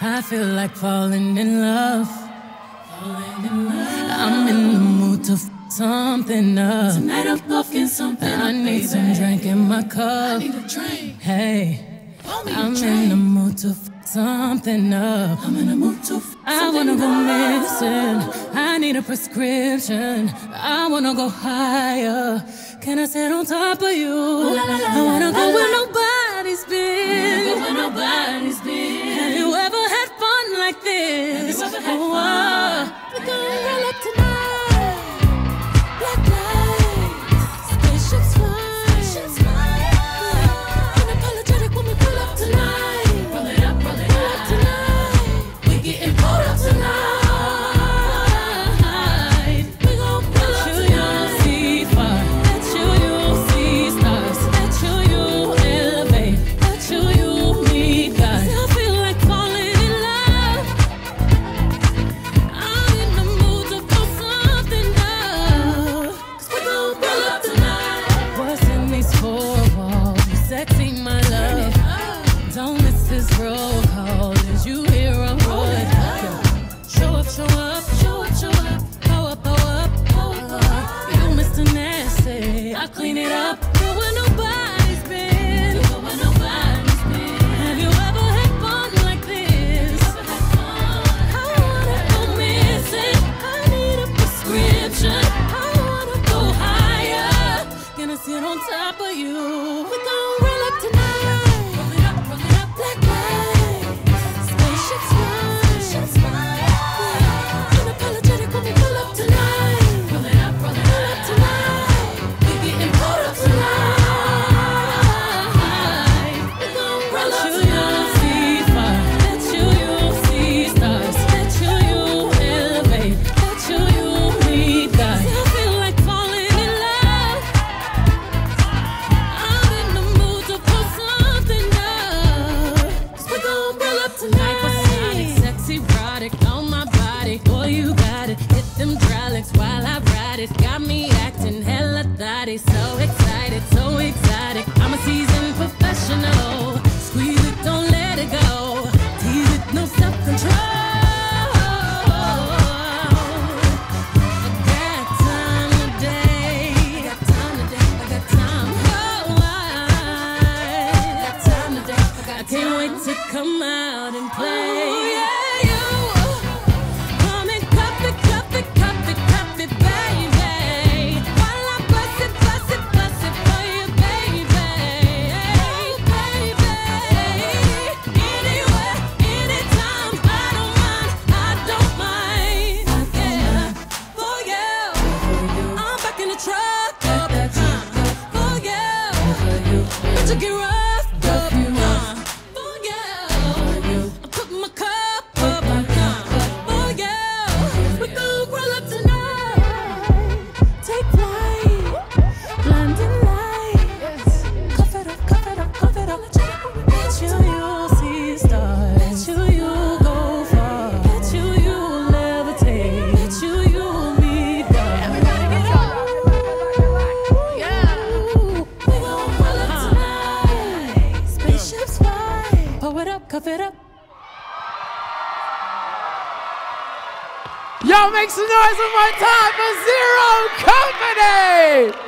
I feel like falling in love. Falling in love. I'm in the mood to f- something up. Tonight I'm fucking something I up, need baby. some drink in my cup. I need a drink. Hey, Pour me a I'm in the mood to f- something up. I'm in the mood to f- I wanna something go up. missing. I need a prescription. I wanna go higher. Can I sit on top of you? la, la, I wanna la, go la, where la. nobody's been. Go where nobody's been. Ever had Oh, This roll call. Did you hear? Show up, show up, show up, show up. Up, up. You Mr. Nasty. I clean it up. Where nobody's been. Have you ever had fun like this? I wanna go missing. I need a prescription. I wanna go higher. Gonna sit on top of you. Roll tonight. Ride it. Got me acting hella thotty. So excited, so exotic. I'm a seasoned professional. Squeeze it, don't let it go. Tease it, no self control. Got got got got can't wait to come out and play. yeah, truck. up, uh, For you. Let you get Pull it up, cuff it up. Y'all make some noise one my time for Zero Company!